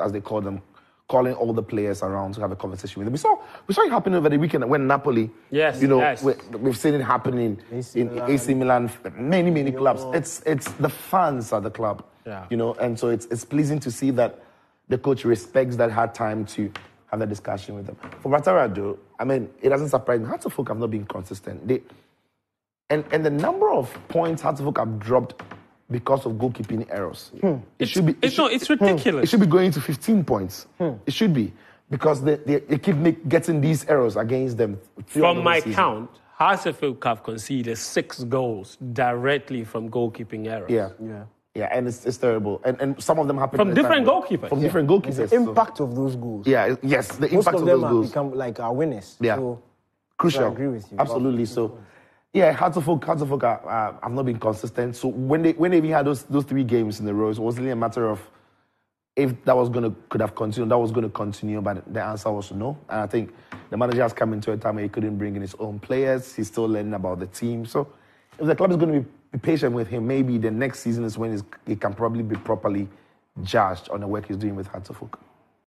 as they call them, calling all the players around to have a conversation with them. We saw we saw it happen over the weekend when Napoli. Yes, you know yes. we, we've seen it happening AC in Milan. AC Milan, many many clubs. It's it's the fans at the club. Yeah. You know, and so it's it's pleasing to see that the coach respects that hard time to have a discussion with them. For Batarado, I mean, it doesn't surprise me. Hearts of Oak have not been consistent. They and and the number of points Hearts of Oak have dropped because of goalkeeping errors. Hmm. It should be. it It's not. It's hmm. ridiculous. it should be going to 15 points. Hmm. It should be. Because they, they, they keep make, getting these errors against them. From my whole season. count, Hartlefield have conceded six goals directly from goalkeeping errors. Yeah. Yeah. Yeah, and it's, it's terrible. And, and some of them happen From different time. goalkeepers. From Yeah. different goalkeepers. The so- impact of those goals. yeah, yes, the Most impact of of, them those have goals. become like our winners. Yeah. So, Crucial. I agree with you. Absolutely. So, yeah, Hearts of Oak are, uh, have not been consistent. So when they when they had those those three games in a row, it was really a matter of if that was going to could have continued, that was going to continue. But the answer was no. And I think the manager has come into a time where he couldn't bring in his own players. He's still learning about the team. So if the club is going to be, be patient with him, maybe the next season is when he can probably be properly judged on the work he's doing with Hearts of Oak.